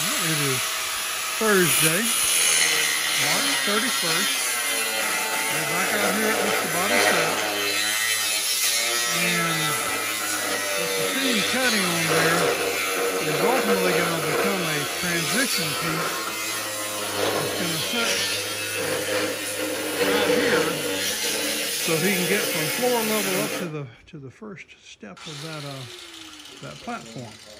Well, it is Thursday, March 31st. We're back out here at Mr. Bobby Sapp. And what you see cutting on there is ultimately going to become a transition piece. It's going to sit so he can get from floor level up to the to the first step of that uh, that platform.